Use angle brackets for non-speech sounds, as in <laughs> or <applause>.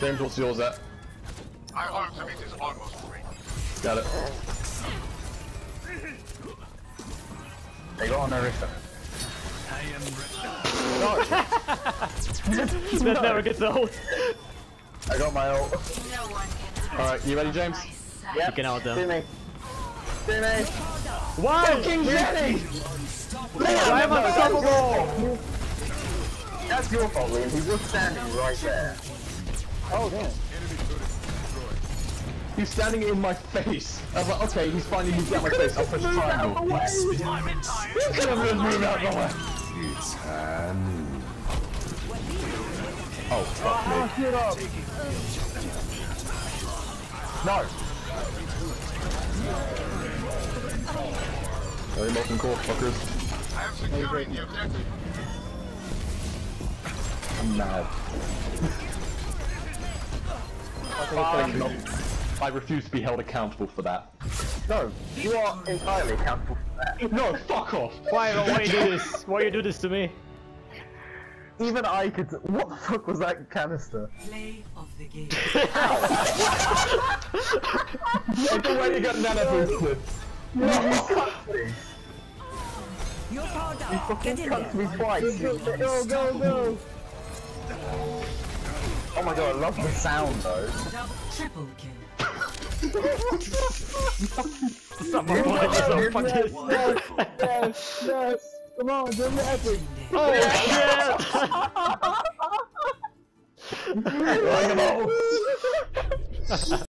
James, what's yours at? My ultimate is almost ready. Got it. They got on Orisa. <laughs> That never gets old. I got my ult. No Alright, you ready, James? Yep. You can out Do them. me. Do me. Why? King Jenny! I am unstoppable! That's your fault, Liam. He was standing right there. Oh damn. He's standing in my face. I was like, okay, he's finally moved out my face. I'll push triangle. You could have just moved out the way. It's Hanu. Oh, fuck me. Get up. No! Very molten core, fuckers. I am securing the objective. I'm mad. I refuse to be held accountable for that. No, you are entirely accountable for that. No, fuck off! Why, why you do this? <laughs> Why you do this to me? Even I could. What the fuck was that canister? play of the game. Like the way you got nano boosted. No, you cut me. You're powered You fucking cut me twice. Go go go go. Oh my god, I love the sound though. Double, triple kill. Someone wanted to so fuck. Yes, yes, yes. Come on, give me epic. Oh shit! Bring 'em all. <laughs>